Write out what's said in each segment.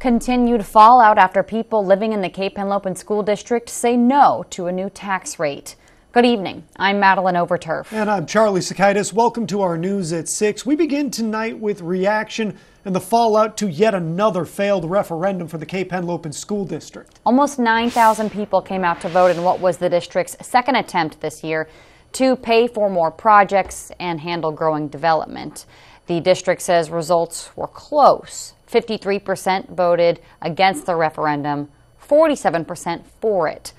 Continued fallout after people living in the Cape Henlopen School District say no to a new tax rate. Good evening. I'm Madeline Overturf. And I'm Charlie Sakaitis. Welcome to our news at 6. We begin tonight with reaction and the fallout to yet another failed referendum for the Cape Henlopen School District. Almost 9,000 people came out to vote in what was the district's second attempt this year to pay for more projects and handle growing development. The district says results were close. 53% voted against the referendum, 47% for it.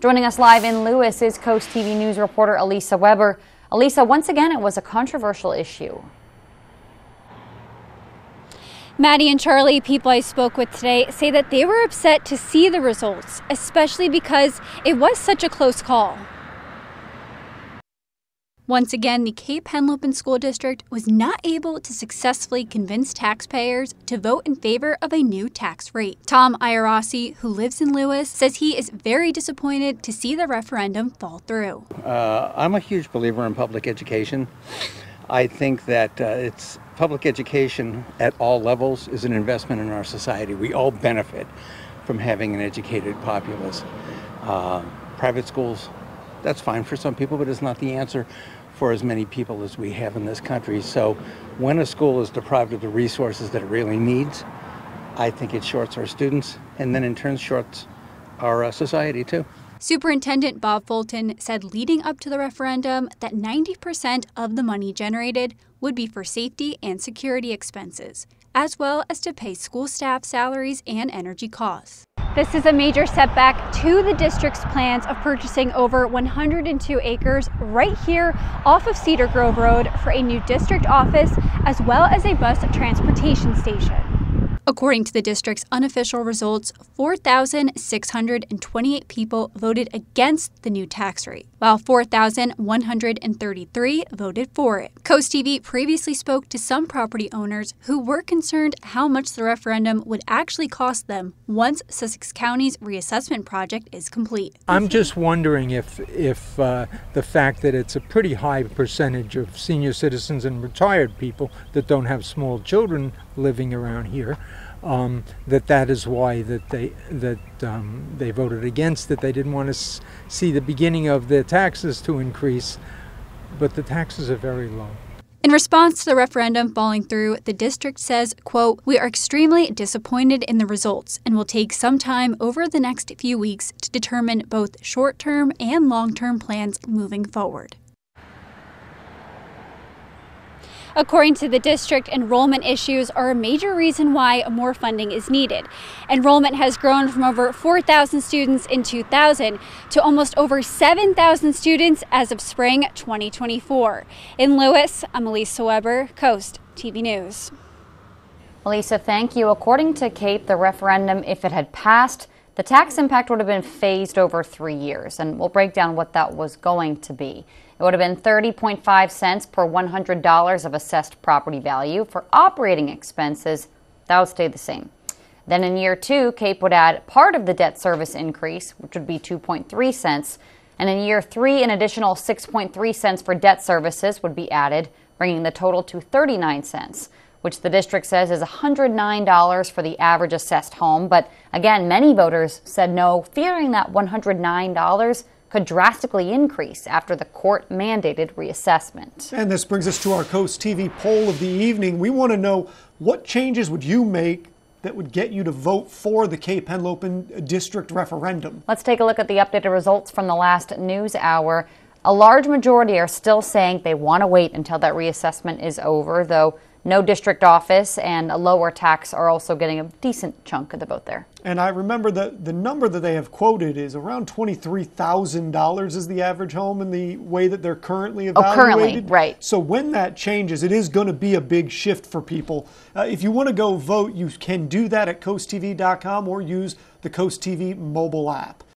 Joining us live in Lewes is Coast TV News reporter Elisa Weber. Elisa, once again, it was a controversial issue. Maddie and Charlie, people I spoke with today, say that they were upset to see the results, especially because it was such a close call. Once again, the Cape Henlopen School District was not able to successfully convince taxpayers to vote in favor of a new tax rate. Tom Iarossi, who lives in Lewes, says he is very disappointed to see the referendum fall through. Uh, I'm a huge believer in public education. I think that uh, it's public education at all levels is an investment in our society. We all benefit from having an educated populace. Uh, private schools that's fine for some people, but it's not the answer for as many people as we have in this country. So when a school is deprived of the resources that it really needs, I think it shorts our students and then in turn shorts our uh, society too. Superintendent Bob Fulton said leading up to the referendum that 90% of the money generated would be for safety and security expenses, as well as to pay school staff salaries and energy costs. This is a major setback to the district's plans of purchasing over 102 acres right here off of Cedar Grove Road for a new district office as well as a bus transportation station. According to the district's unofficial results, 4,628 people voted against the new tax rate, while 4,133 voted for it. Coast TV previously spoke to some property owners who were concerned how much the referendum would actually cost them once Sussex County's reassessment project is complete. I'm just wondering if if uh, the fact that it's a pretty high percentage of senior citizens and retired people that don't have small children living around here um, that that is why that they that um, they voted against it. They didn't want to see the beginning of the taxes to increase, but the taxes are very low. In response to the referendum falling through, the district says, quote, "We are extremely disappointed in the results and will take some time over the next few weeks to determine both short-term and long-term plans moving forward." According to the district, enrollment issues are a major reason why more funding is needed. Enrollment has grown from over 4,000 students in 2000 to almost over 7,000 students as of spring 2024. In Lewes, I'm Elisa Weber, Coast TV News. Elisa, thank you. According to CAPE, the referendum, if it had passed, the tax impact would have been phased over three years, and we'll break down what that was going to be. It would have been 30.5 cents per $100 of assessed property value. For operating expenses, that would stay the same. Then in year two, CAPE would add part of the debt service increase, which would be 2.3 cents. And in year three, an additional 6.3 cents for debt services would be added, bringing the total to 39 cents which the district says is $109 for the average assessed home. But again, many voters said no, fearing that $109 could drastically increase after the court mandated reassessment. And this brings us to our Coast TV poll of the evening. We want to know what changes would you make that would get you to vote for the Cape Henlopen district referendum? Let's take a look at the updated results from the last news hour. A large majority are still saying they want to wait until that reassessment is over, though no district office and a lower tax are also getting a decent chunk of the vote there. And I remember that the number that they have quoted is around $23,000 is the average home in the way that they're currently evaluated. Oh, currently, right. So when that changes, it is going to be a big shift for people. Uh, if you want to go vote, you can do that at coasttv.com or use the Coast TV mobile app.